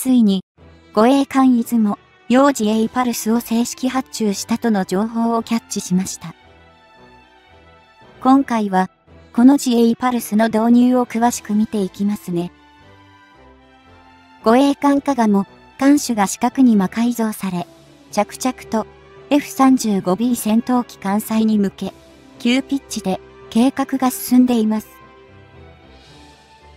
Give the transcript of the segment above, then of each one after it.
ついに、護衛艦出雲、幼児 A パルスを正式発注したとの情報をキャッチしました。今回は、この自衛パルスの導入を詳しく見ていきますね。護衛艦加賀も、艦首が四角に魔改造され、着々と F35B 戦闘機艦載に向け、急ピッチで計画が進んでいます。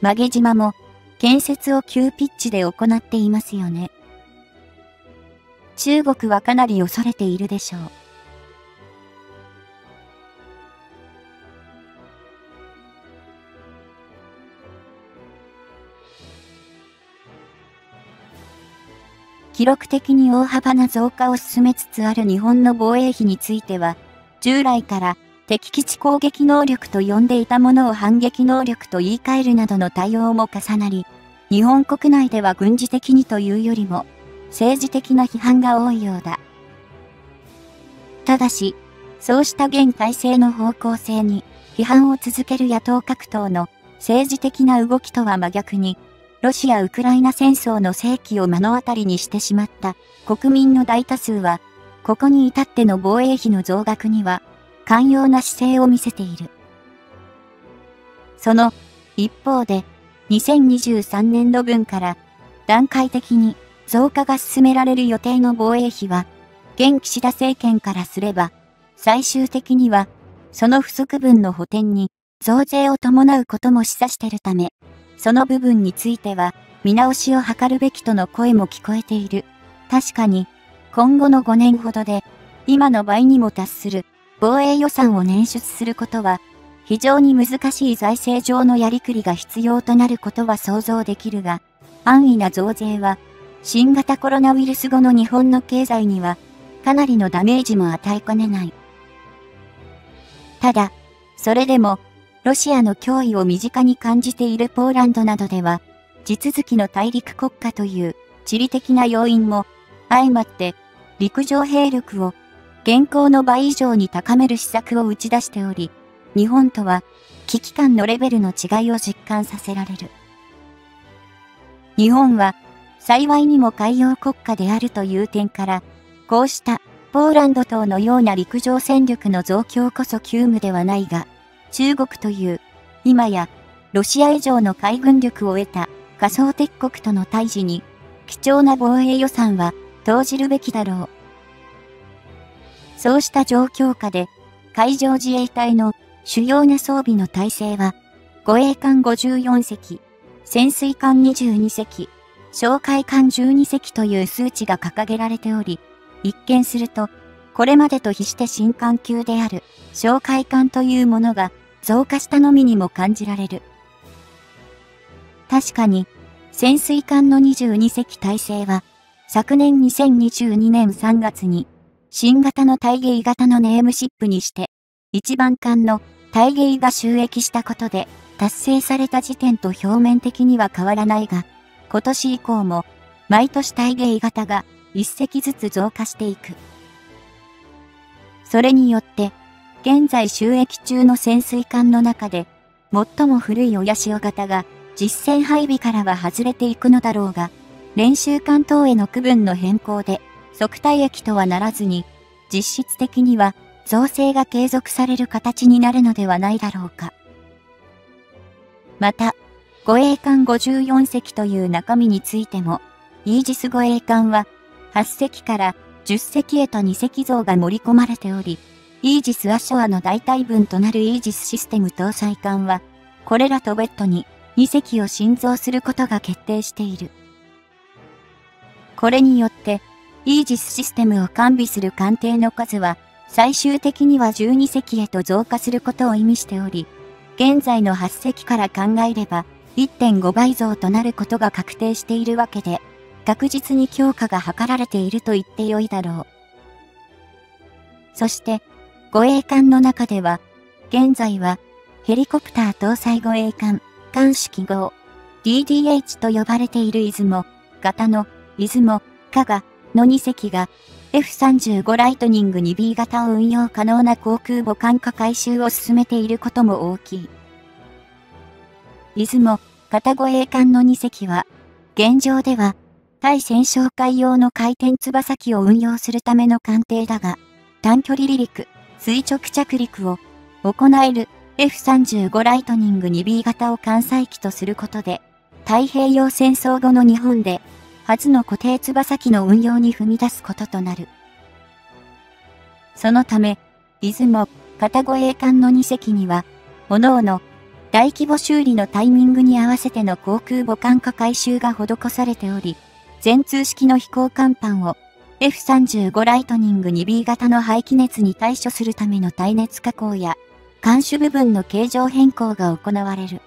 曲げ島も建設を急ピッチで行っていますよね。中国はかなり恐れているでしょう。記録的に大幅な増加を進めつつある日本の防衛費については、従来から敵基地攻撃能力と呼んでいたものを反撃能力と言い換えるなどの対応も重なり、日本国内では軍事的にというよりも、政治的な批判が多いようだ。ただし、そうした現体制の方向性に批判を続ける野党各党の政治的な動きとは真逆に、ロシア・ウクライナ戦争の世紀を目の当たりにしてしまった国民の大多数は、ここに至っての防衛費の増額には、寛容な姿勢を見せている。その一方で、2023年度分から段階的に増加が進められる予定の防衛費は、現岸田政権からすれば、最終的には、その不足分の補填に増税を伴うことも示唆しているため、その部分については、見直しを図るべきとの声も聞こえている。確かに、今後の5年ほどで、今の倍にも達する防衛予算を捻出することは、非常に難しい財政上のやりくりが必要となることは想像できるが、安易な増税は、新型コロナウイルス後の日本の経済には、かなりのダメージも与えかねない。ただ、それでも、ロシアの脅威を身近に感じているポーランドなどでは、地続きの大陸国家という地理的な要因も相まって陸上兵力を現行の倍以上に高める施策を打ち出しており、日本とは危機感のレベルの違いを実感させられる。日本は幸いにも海洋国家であるという点から、こうしたポーランド等のような陸上戦力の増強こそ急務ではないが、中国という、今や、ロシア以上の海軍力を得た仮想敵国との対峙に、貴重な防衛予算は投じるべきだろう。そうした状況下で、海上自衛隊の主要な装備の体制は、護衛艦54隻、潜水艦22隻、哨戒艦12隻という数値が掲げられており、一見すると、これまでと比して新艦級である、哨戒艦というものが増加したのみにも感じられる。確かに、潜水艦の22隻体制は、昨年2022年3月に、新型の大芸型のネームシップにして、一番艦の大芸が収益したことで、達成された時点と表面的には変わらないが、今年以降も、毎年大芸型が一隻ずつ増加していく。それによって、現在収益中の潜水艦の中で、最も古い親潮型が実戦配備からは外れていくのだろうが、練習艦等への区分の変更で、即退役とはならずに、実質的には造成が継続される形になるのではないだろうか。また、護衛艦54隻という中身についても、イージス護衛艦は8隻から10隻へと2隻増が盛り込まれており、イージス・アショアの代替分となるイージスシステム搭載艦は、これらとベッドに2隻を新造することが決定している。これによって、イージスシステムを完備する艦艇の数は、最終的には12隻へと増加することを意味しており、現在の8隻から考えれば、1.5倍増となることが確定しているわけで、確実に強化が図られていると言ってよいだろう。そして、護衛艦の中では、現在は、ヘリコプター搭載護衛艦、艦式号、DDH と呼ばれている出雲、型の、出雲、加賀の2隻が、F35 ライトニング 2B 型を運用可能な航空母艦化改修を進めていることも大きい。出雲、型護衛艦の2隻は、現状では、対戦勝会用の回転翼機を運用するための艦艇だが、短距離離陸、垂直着陸を行える F35 ライトニング 2B 型を艦載機とすることで、太平洋戦争後の日本で初の固定翼機の運用に踏み出すこととなる。そのため、出雲、片護衛艦の2隻には、各々、大規模修理のタイミングに合わせての航空母艦化改修が施されており、全通式の飛行甲板を F35 ライトニング 2B 型の排気熱に対処するための耐熱加工や、艦首部分の形状変更が行われる。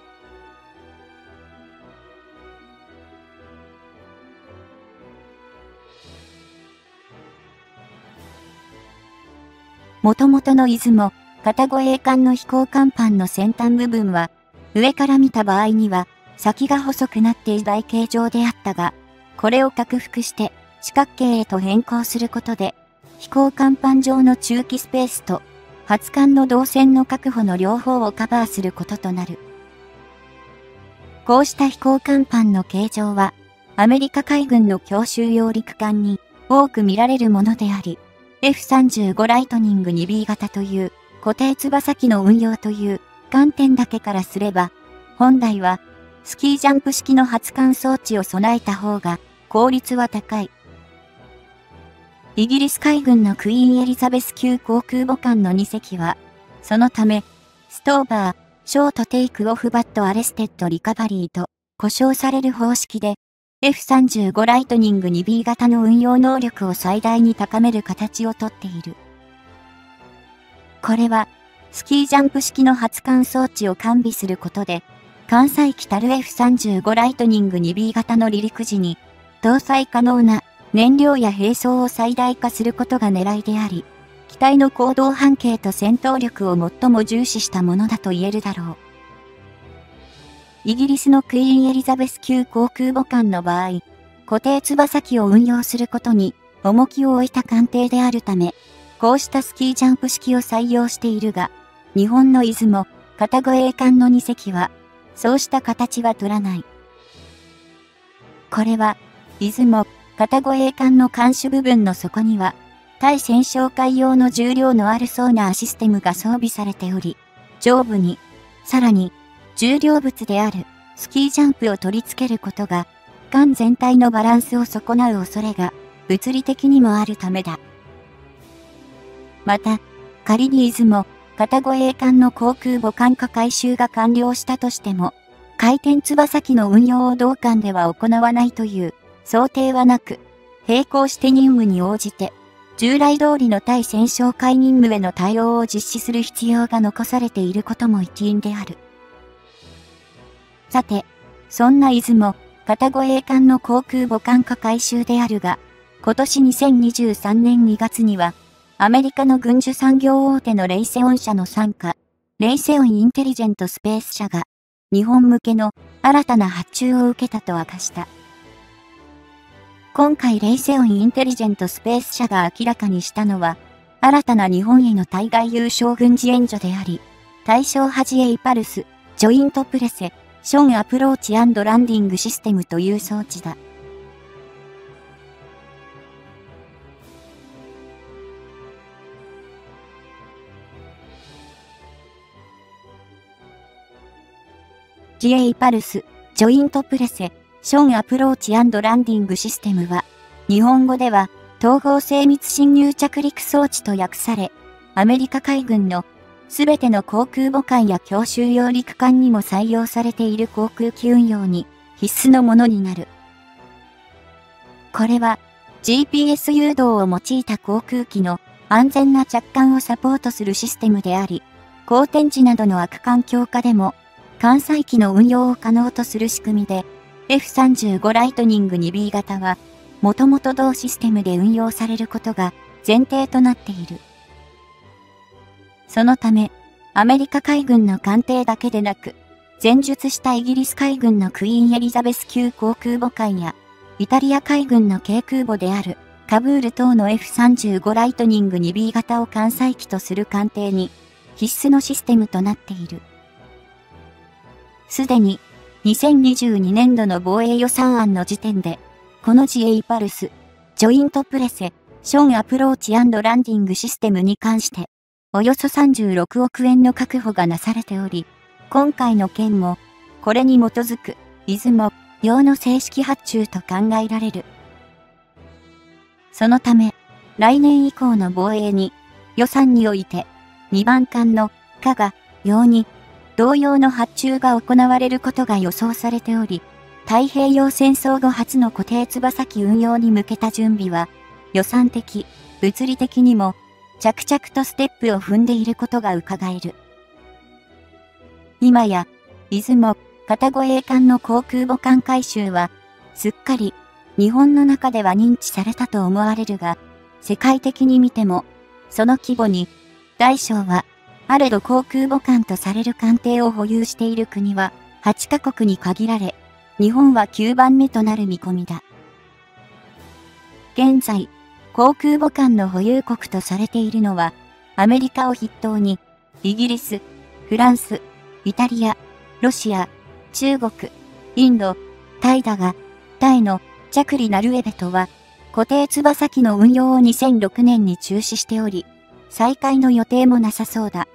元々の出雲、片護衛艦の飛行甲板の先端部分は、上から見た場合には、先が細くなっている台形状であったが、これを克服して四角形へと変更することで、飛行甲板上の中期スペースと発艦の動線の確保の両方をカバーすることとなる。こうした飛行甲板の形状は、アメリカ海軍の強襲揚陸艦に多く見られるものであり、F35 ライトニング 2B 型という固定翼機の運用という観点だけからすれば、本来はスキージャンプ式の発艦装置を備えた方が効率は高い。イギリス海軍のクイーンエリザベス級航空母艦の2隻は、そのため、 STOBAR、Short Take Off But Arrested Recovery と故障される方式で、F35 ライトニング 2B 型の運用能力を最大に高める形をとっている。これは、スキージャンプ式の発艦装置を完備することで、関西機たる F35 ライトニング 2B 型の離陸時に搭載可能な燃料や並走を最大化することが狙いであり、機体の行動半径と戦闘力を最も重視したものだと言えるだろう。イギリスのクイーンエリザベス級航空母艦の場合、固定翼機を運用することに重きを置いた艦艇であるため、こうしたスキージャンプ式を採用しているが、日本の出雲、片護衛艦の2隻は、そうした形は取らない。これは、出雲、片護衛艦の艦首部分の底には、対戦勝海用の重量のあるソーナーシステムが装備されており、上部に、さらに、重量物であるスキージャンプを取り付けることが、艦全体のバランスを損なう恐れが物理的にもあるためだ。また、仮に出雲、片護衛艦の航空母艦化改修が完了したとしても、回転翼機の運用を同艦では行わないという想定はなく、並行して任務に応じて、従来通りの対戦勝会任務への対応を実施する必要が残されていることも一因である。さて、そんな出雲、片護衛艦の航空母艦化改修であるが、今年2023年2月には、アメリカの軍需産業大手のレイセオン社の参加、レイセオンインテリジェントスペース社が、日本向けの新たな発注を受けたと明かした。今回レイセオンインテリジェントスペース社が明らかにしたのは、新たな日本への対外優勝軍事援助であり、対象ハジエイパルス、ジョイントプレセ、ションアプローチランディングシステムという装置だ。GA パルス、ジョイントプレセ、ションアプローチランディングシステムは、日本語では、統合精密侵入着陸装置と訳され、アメリカ海軍のすべての航空母艦や強襲揚陸艦にも採用されている航空機運用に必須のものになる。これは GPS 誘導を用いた航空機の安全な着艦をサポートするシステムであり、航天時などの悪環境下でも、艦載機の運用を可能とする仕組みで、F35 ライトニング 2B 型は、もともと同システムで運用されることが前提となっている。そのため、アメリカ海軍の艦艇だけでなく、前述したイギリス海軍のクイーンエリザベス級航空母艦や、イタリア海軍の軽空母であるカブール等の F35 ライトニング 2B 型を艦載機とする艦艇に必須のシステムとなっている。すでに2022年度の防衛予算案の時点で、この GA パルス、ジョイントプレセ、ションアプローチランディングシステムに関して、およそ36億円の確保がなされており、今回の件も、これに基づく、出雲、用の正式発注と考えられる。そのため、来年以降の防衛に、予算において、2番艦の、加賀、用に、同様の発注が行われることが予想されており、太平洋戦争後初の固定翼機運用に向けた準備は、予算的、物理的にも、着々とステップを踏んでいることが伺える。今や、出雲、片護衛艦の航空母艦回収は、すっかり、日本の中では認知されたと思われるが、世界的に見ても、その規模に、大小は、あれど航空母艦とされる艦艇を保有している国は、8カ国に限られ、日本は9番目となる見込みだ。現在、航空母艦の保有国とされているのは、アメリカを筆頭に、イギリス、フランス、イタリア、ロシア、中国、インド、タイだが、タイのチャクリ・ナルエベトは、固定翼機の運用を2006年に中止しており、再開の予定もなさそうだ。